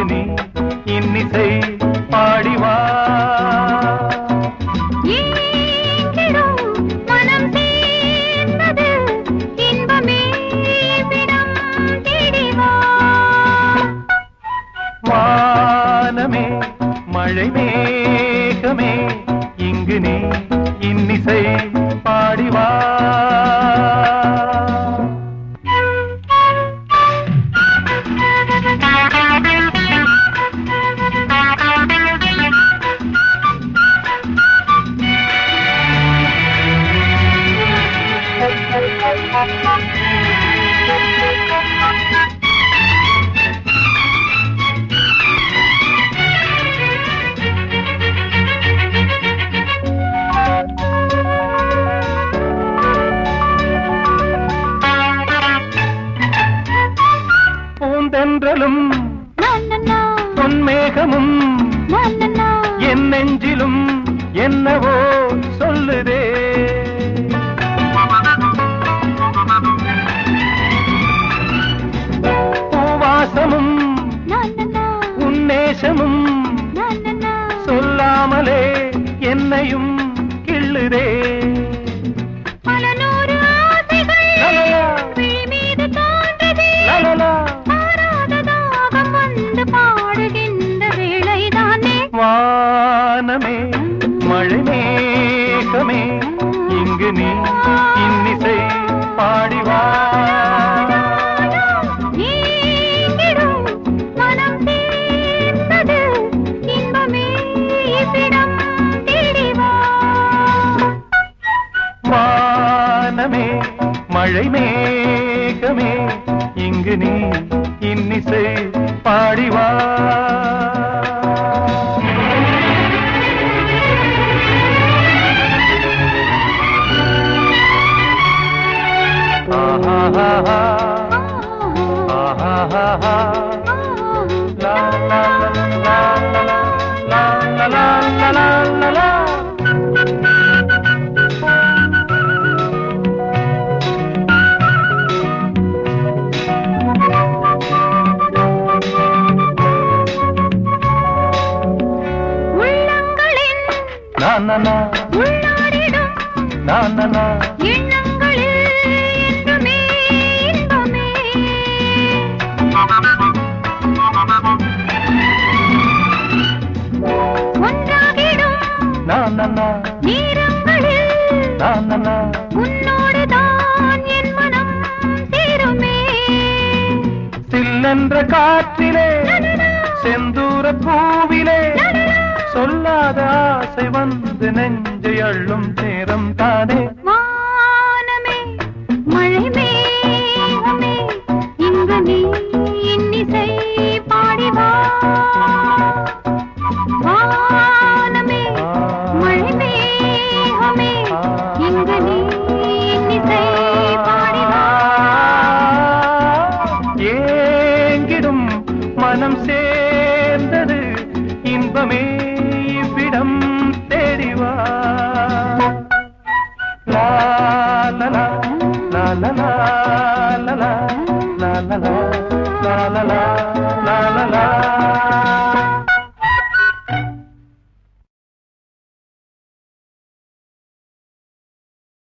ராகினி இன்னிசை பாடிவா. வானமே மழை மேகமே இங்கு நீ இன்னிசை பூந்தென்றலும் பொன்மேகமும் என் நெஞ்சிலும் என்னவோ சொல்லுதே. தாகம் வந்து பாடுகின்ற வேளைதானே. வானமே மழை மேகமே இங்கு நீ இன்னிசை பாடிவா. மழை மேகமே இங்கு நீ இன்னிசை பாடிவா. ஆஹாஹாஹா, ஆஹாஹாஹா, லா, நா. உன்னோடுதான் என் மனம் சேருமே. சில்லென்ற காற்றிலே செந்தூர ஆசை வந்து நெஞ்சை அள்ளும் நேரம் தானே? வானமே மழை மேகமே இங்கு நீ இன்னிசை பாடிவா. வானமே மழை மேகமே இங்கு நீ இன்னிசை பாடிவா. ஏங்கிடும் மனம் சேர்ந்தது இன்பமே. la la la.